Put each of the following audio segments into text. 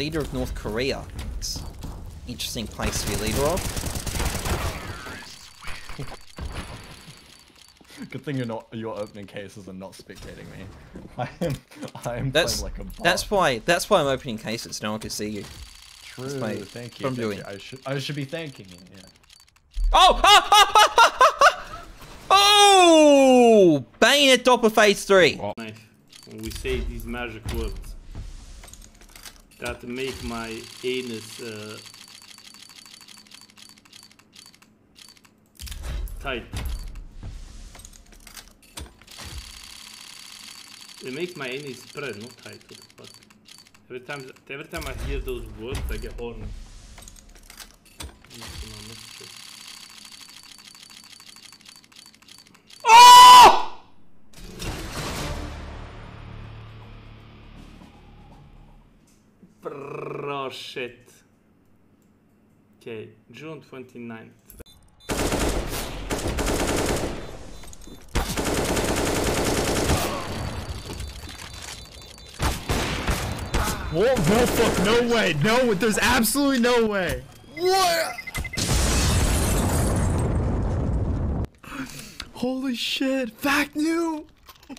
Leader of North Korea. It's interesting place to be leader of. Good thing you're not you're opening cases and not spectating me. I am I am That's playing like a bot. that's why that's why I'm opening cases. No one can see you. true. my- Thank you. from thank doing. you. I should I should be thanking you. Yeah. Oh! oh! Bayonet Doppler Phase 3. Nice. When we say these magic words that make my anus uh, tight. It makes my anus spread, not tight. What the fuck? Every time, every time I hear those words, I get horny. Bro. Okay, June 29th. What? No fuck, no way. No, there's absolutely no way. What? Holy shit, fact new.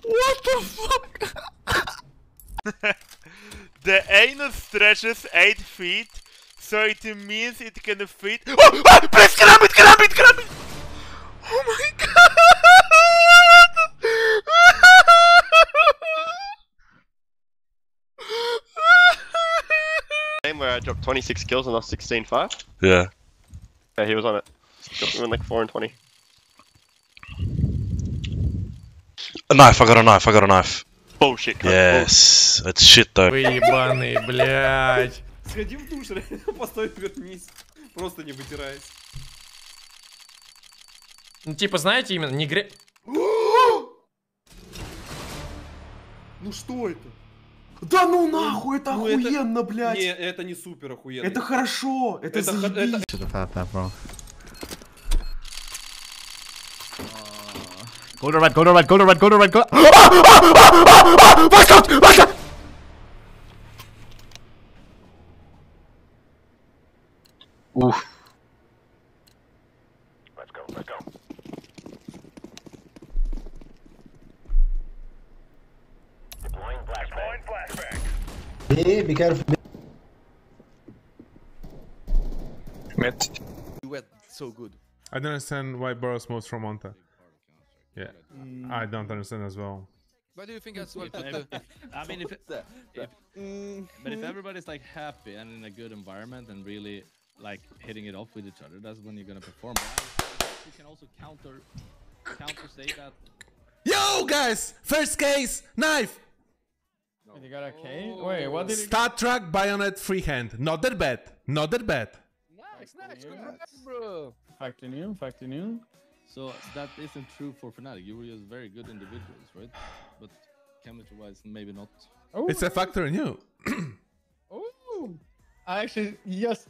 What the fuck? The anus stretches 8 feet, so it means it can fit. Oh! oh please grab it, grab it, grab it! Oh my god! game where I dropped 26 kills and lost 16-5. Yeah. Yeah, he was on it. Got me in like 4 and 20. A knife, I got a knife, I got a knife. Bullshit. Yes, it's shit though. Вы ебаный, блядь. Сходи в душ, постой, вернись. Просто не вытираясь. Ну, типа, знаете, именно, не гре... Ну что это? Да ну нахуй, это Ну, это- охуенно, блядь. Не, это не супер охуенно. Это хорошо, это, Это х- заебись. это- Should have had that, bro. Go to red, go to red, go to red, go to red, go. Ah! Ah! Ah! Ah! Ah! Watch out! Watch out! I don't understand why Boros moves from Monte. Yeah, mm. I don't understand as well. Why do you think that's what the, I mean, if, if mm-hmm. but if everybody's like happy and in a good environment and really like hitting it off with each other, that's when you're gonna perform. But I- you can also counter counter say that. Yo, guys! First case, knife! You got a K? Oh. Wait, what did StatTrak Bayonet freehand. Not that bad. Not that bad. Nice, nice, congrats, bro. Fact new, fact new. So that isn't true for Fnatic. You were just very good individuals, right? But chemistry-wise, maybe not. Oh, It's a factor in you. oh. I actually just